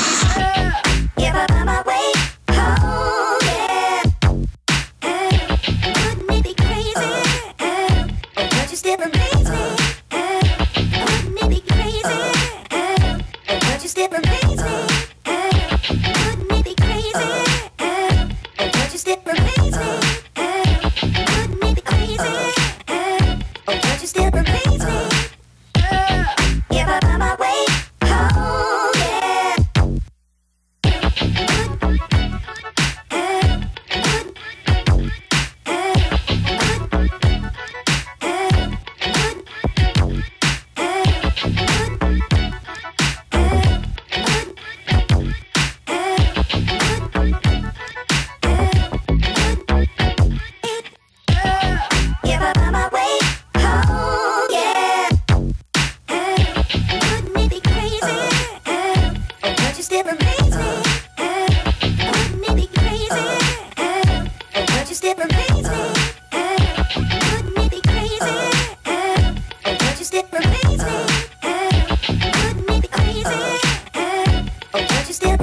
Yeah.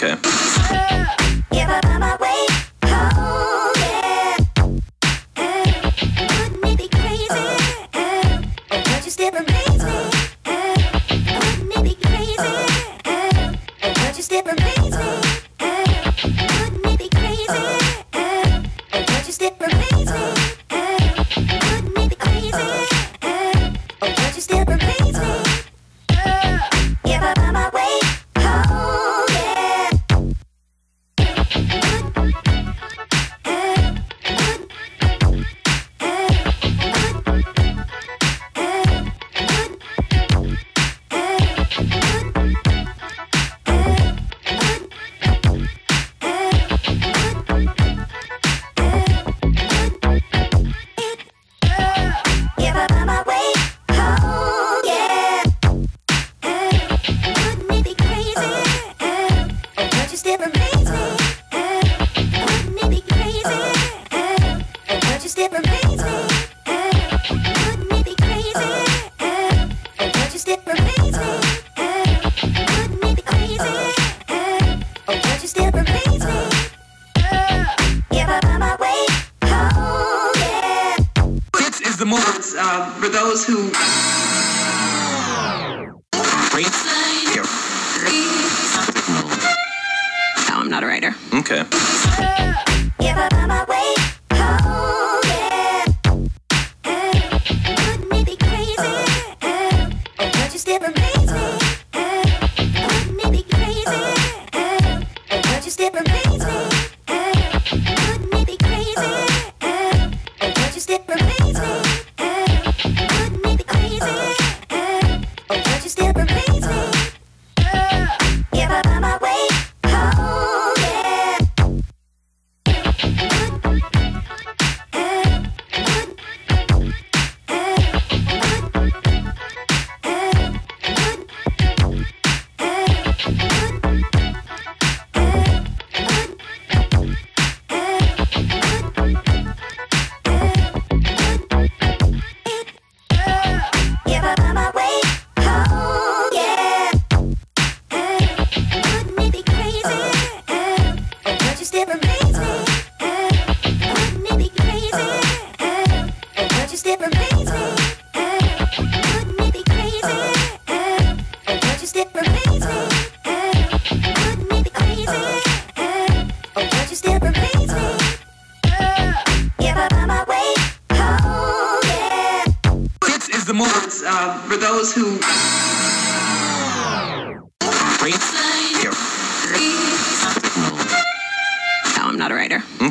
Okay. the moments uh, for those who. No, I'm not a writer. Okay.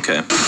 Okay.